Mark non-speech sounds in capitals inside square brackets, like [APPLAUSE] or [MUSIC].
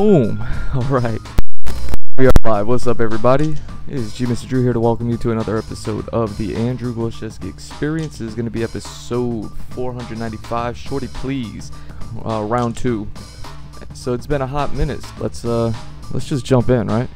Boom. [LAUGHS] All right. We are live. What's up, everybody? It is G Mr. Drew here to welcome you to another episode of the Andrew Wojcicki Experience. This is going to be episode 495. Shorty, please. Uh, round two. So it's been a hot minute. Let's uh, let's just jump in, right?